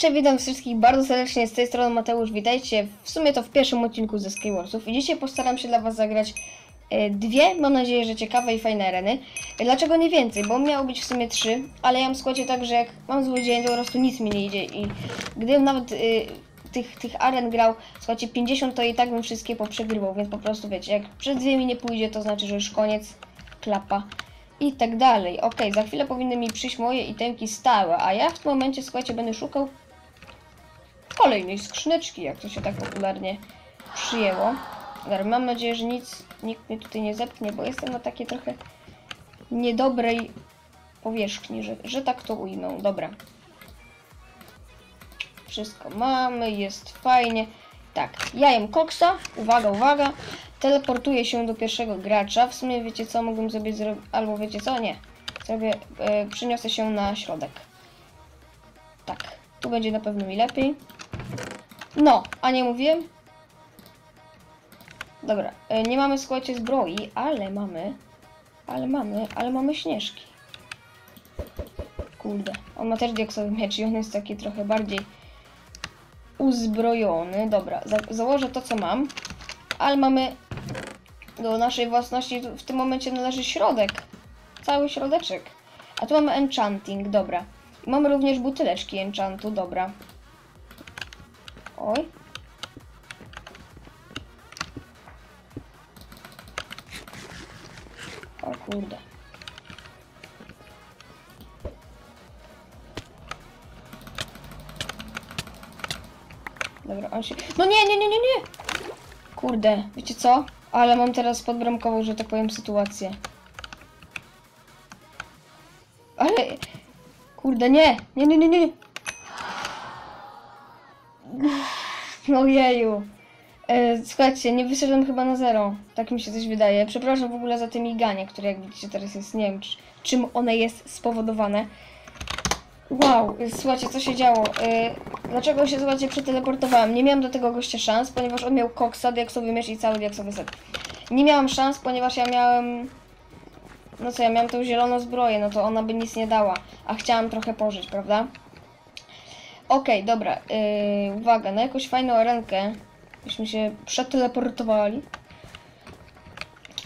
Cześć, witam wszystkich bardzo serdecznie, z tej strony Mateusz, witajcie w sumie to w pierwszym odcinku ze Skywarsów i dzisiaj postaram się dla Was zagrać e, dwie, mam nadzieję, że ciekawe i fajne areny. E, Dlaczego nie więcej? Bo miało być w sumie trzy, ale ja mam składzie tak, że jak mam zły dzień, to po prostu nic mi nie idzie i gdybym nawet e, tych, tych aren grał, słuchajcie, 50 to i tak bym wszystkie poprzegrywał, więc po prostu wiecie, jak przed dwie mi nie pójdzie, to znaczy, że już koniec, klapa i tak dalej. Ok, za chwilę powinny mi przyjść moje itemki stałe, a ja w tym momencie, słuchajcie, będę szukał kolejnej skrzyneczki, jak to się tak popularnie przyjęło. Mam nadzieję, że nic, nikt mnie tutaj nie zepchnie, bo jestem na takiej trochę niedobrej powierzchni, że, że tak to ujmę. Dobra. Wszystko mamy, jest fajnie. Tak, ja jem koksa, uwaga, uwaga, teleportuję się do pierwszego gracza. W sumie wiecie co, mogłem sobie zrobić, albo wiecie co, nie. Zrobię, e, przyniosę się na środek. Tak, tu będzie na pewno mi lepiej. No, a nie mówiłem? Dobra, e, nie mamy słuchajcie zbroi, ale mamy, ale mamy, ale mamy śnieżki. Kurde, on ma też diaksowy miecz i on jest taki trochę bardziej uzbrojony. Dobra, za założę to co mam, ale mamy do naszej własności w tym momencie należy środek. Cały środeczek. A tu mamy enchanting, dobra. Mamy również buteleczki enchantu, dobra. Oj. O kurde. Dobra, on się... No nie, nie, nie, nie, nie! Kurde, wiecie co? Ale mam teraz podbramkową, że tak powiem, sytuację. Ale... Kurde, nie! Nie, nie, nie, nie! No jeju. E, słuchajcie, nie wyszedłem chyba na zero. Tak mi się coś wydaje. Przepraszam w ogóle za te miganie, które jak widzicie teraz jest, nie wiem czy, czym one jest spowodowane. Wow, e, słuchajcie, co się działo? E, dlaczego się, słuchajcie, przeteleportowałem? Nie miałem do tego gościa szans, ponieważ on miał koksa, diaksowy miecz i cały diaksowy set. Nie miałam szans, ponieważ ja miałem... No co, ja miałam tą zieloną zbroję, no to ona by nic nie dała. A chciałam trochę pożyć, prawda? Okej, dobra. Yy, uwaga, na jakąś fajną arenkę byśmy się przeteleportowali.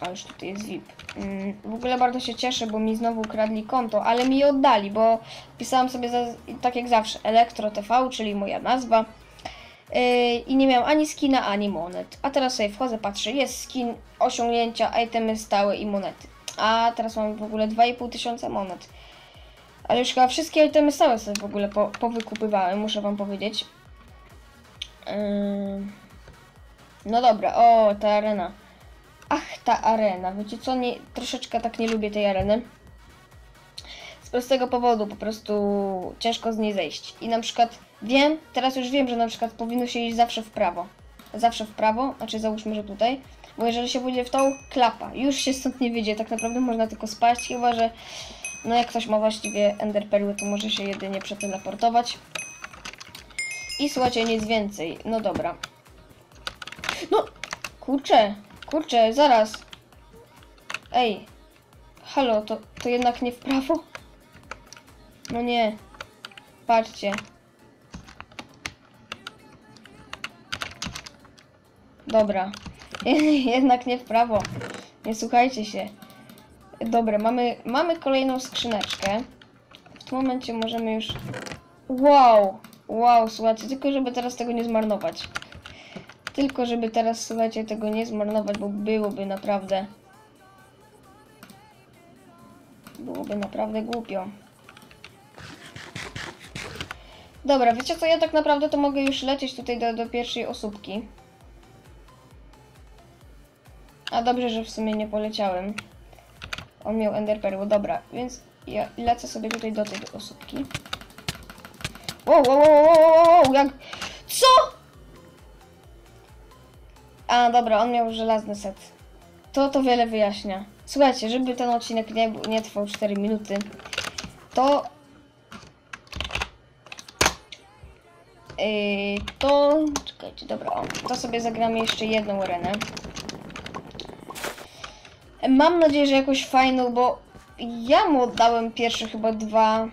A już tutaj jest VIP. Yy, w ogóle bardzo się cieszę, bo mi znowu ukradli konto, ale mi je oddali, bo pisałam sobie za, tak jak zawsze Elektro TV, czyli moja nazwa. Yy, I nie miałam ani skina, ani monet. A teraz sobie wchodzę, patrzę, jest skin, osiągnięcia, itemy stałe i monety. A teraz mam w ogóle 2,5 tysiąca monet. Ale już chyba wszystkie itemy stałe sobie w ogóle po, powykupywałem, muszę wam powiedzieć. Ym. No dobra, o, ta arena. Ach, ta arena. Wiecie co, nie, troszeczkę tak nie lubię tej areny. Z prostego powodu, po prostu ciężko z niej zejść. I na przykład wiem, teraz już wiem, że na przykład powinno się iść zawsze w prawo. Zawsze w prawo, znaczy załóżmy, że tutaj. Bo jeżeli się pójdzie w tą, klapa. Już się stąd nie wyjdzie, tak naprawdę można tylko spaść, chyba że... No jak ktoś ma właściwie ender perły, to może się jedynie przeteleportować. I słuchajcie, nic więcej. No dobra. No, kurczę, kurczę, zaraz. Ej, halo, to, to jednak nie w prawo? No nie. Patrzcie. Dobra. Jednak nie w prawo. Nie słuchajcie się. Dobra, mamy, mamy kolejną skrzyneczkę. W tym momencie możemy już... Wow! Wow, słuchajcie, tylko żeby teraz tego nie zmarnować. Tylko żeby teraz, słuchajcie, tego nie zmarnować, bo byłoby naprawdę... Byłoby naprawdę głupio. Dobra, wiecie co, ja tak naprawdę to mogę już lecieć tutaj do, do pierwszej osóbki. A dobrze, że w sumie nie poleciałem. On miał Ender Perły, dobra, więc ja lecę sobie tutaj do tej osóbki. Wow, wow, wow, wow, wow, jak... Co? A, dobra, on miał żelazny set. To to wiele wyjaśnia. Słuchajcie, żeby ten odcinek nie, nie trwał 4 minuty, to... Yy, to... Czekajcie, dobra, to sobie zagramy jeszcze jedną arenę. Mam nadzieję, że jakąś fajną, bo ja mu oddałem pierwsze chyba dwa,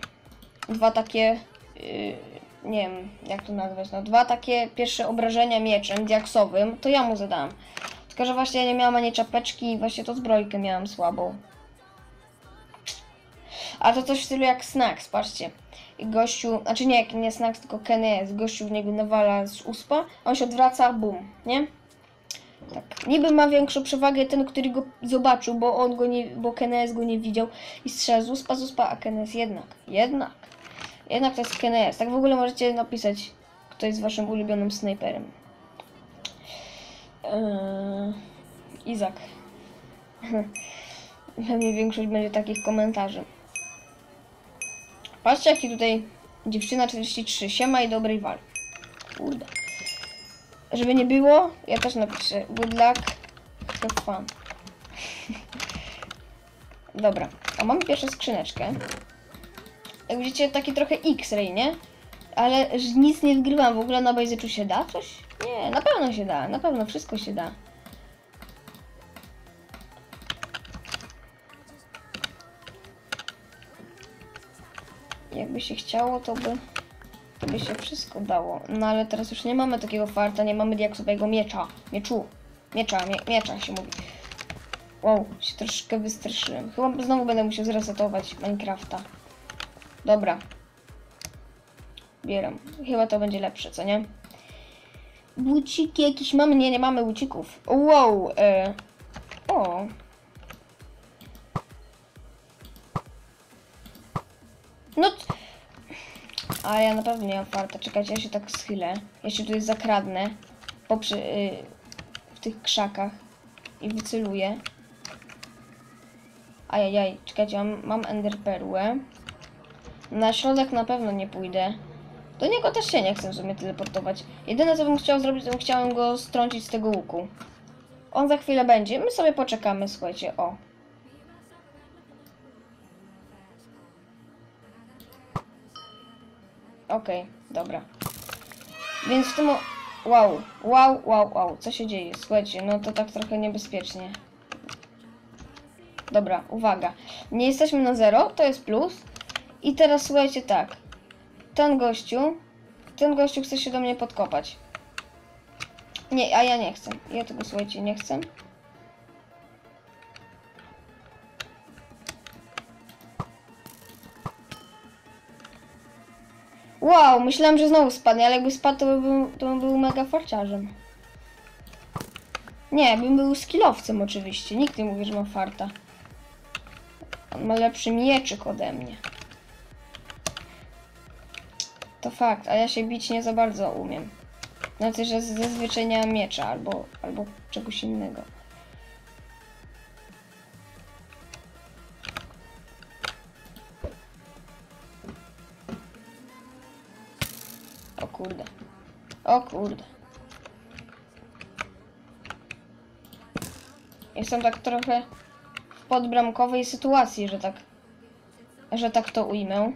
dwa takie yy, nie wiem jak to nazwać, no dwa takie pierwsze obrażenia mieczem diaksowym, to ja mu zadałam. Tylko, że właśnie ja nie miałam ani czapeczki i właśnie to zbrojkę miałam słabą. A to coś w stylu jak Snacks, patrzcie. Gościu, znaczy nie, nie Snacks, tylko Kenes, gościu w niego nawala z uspa, on się odwraca, bum, nie? Tak. Niby ma większą przewagę ten, który go zobaczył, bo on go nie, bo Kenes go nie widział i strzela z uspa, z uspa, a Kenes jednak, jednak, jednak to jest Kenes. Tak w ogóle możecie napisać, kto jest waszym ulubionym snajperem. Eee, Izak. Pewnie większość będzie takich komentarzy. Patrzcie, jaki tutaj dziewczyna 43. Siema i dobrej wal. Kurde. Żeby nie było, ja też napiszę. Good luck. Have fun. Dobra. A mamy pierwszą skrzyneczkę. Jak widzicie, taki trochę X-ray, nie? Ale nic nie wgrywam. W ogóle na Bejzyczu się da coś? Nie, na pewno się da. Na pewno wszystko się da. Jakby się chciało, to by, by się wszystko dało. No ale teraz już nie mamy takiego farta, nie mamy diaksowego miecza. Mieczu. Miecza, mie, miecza się mówi. Wow, się troszkę wystraszyłem. Chyba znowu będę musiał zresetować Minecrafta. Dobra. Bieram. Chyba to będzie lepsze, co nie? Buciki jakieś mamy? Nie, nie mamy bucików. Wow. E... O. A ja naprawdę nie mam farta. Czekajcie, ja się tak schylę. Ja się tutaj zakradnę. Poprze... Y... W tych krzakach. I wyceluję. Ajajaj, czekajcie, mam, mam enderperłę. Na środek na pewno nie pójdę. Do niego też się nie chcę w sumie teleportować. Jedyne co bym chciał zrobić, to bym chciałem go strącić z tego łuku. On za chwilę będzie. My sobie poczekamy, słuchajcie, o. Okej, dobra. Więc w tym... Wow, wow, wow, wow. Co się dzieje? Słuchajcie, no to tak trochę niebezpiecznie. Dobra, uwaga. Nie jesteśmy na zero, to jest plus. I teraz słuchajcie tak. Ten gościu, ten gościu chce się do mnie podkopać. Nie, a ja nie chcę. Ja tego słuchajcie, nie chcę. Wow, myślałem, że znowu spadnie, ale jakby spadł, to by był, to bym był mega farciarzem. Nie, bym był skillowcem oczywiście. Nikt nie mówi, że ma farta. On ma lepszy mieczyk ode mnie. To fakt, a ja się bić nie za bardzo umiem. Znaczy, że zazwyczaj nie mam miecza albo, albo czegoś innego. O kurde. O kurde. Jestem tak trochę w podbramkowej sytuacji, że tak, że tak to ujmę.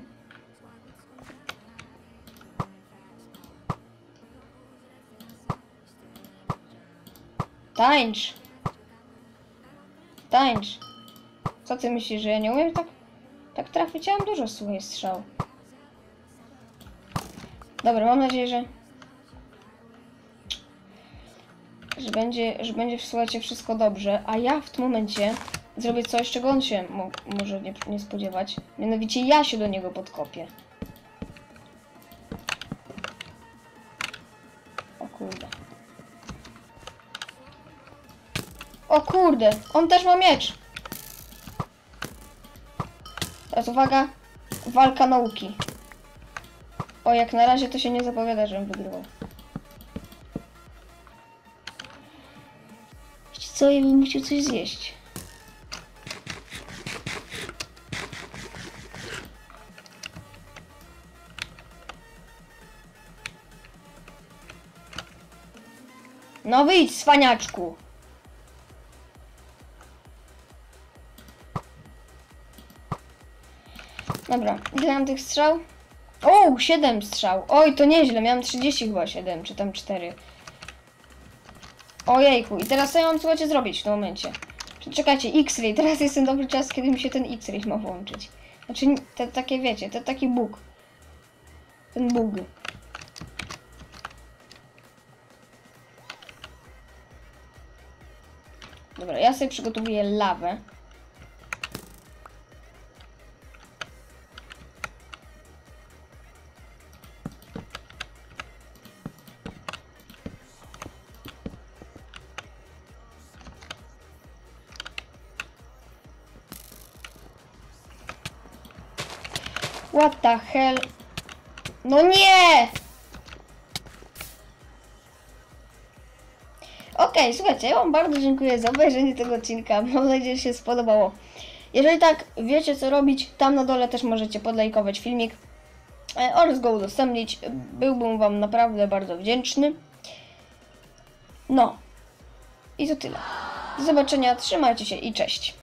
Tańcz! Tańcz! Co ty myślisz, że ja nie umiem tak, tak trafić? Ja mam dużo słuchaj strzał. Dobra, mam nadzieję, że że będzie, że będzie słuchajcie wszystko dobrze, a ja w tym momencie zrobię coś, czego on się mo może nie, nie spodziewać. Mianowicie ja się do niego podkopię. O kurde. O kurde, on też ma miecz. Teraz uwaga, walka nauki. O, jak na razie to się nie zapowiada, żebym wygrywał. Wiecie co, ja bym musiał coś zjeść. No wyjdź, cwaniaczku. Dobra, ile tych strzał? O, 7 strzał. Oj, to nieźle, miałem 30 chyba 7, czy tam 4. Ojejku, i teraz co ja mam, słuchajcie, zrobić w tym momencie? Czekajcie, X-ray, teraz jest ten dobry czas, kiedy mi się ten X-ray ma włączyć. Znaczy, te takie, wiecie, to taki bug. Ten bug. Dobra, ja sobie przygotowuję lawę. What the hell? No nie! Okej, słuchajcie, ja Wam bardzo dziękuję za obejrzenie tego odcinka. Mam nadzieję, że się spodobało. Jeżeli tak, wiecie co robić, tam na dole też możecie podlajkować filmik e, oraz go udostępnić. Byłbym Wam naprawdę bardzo wdzięczny. No. I to tyle. Do zobaczenia, trzymajcie się i cześć.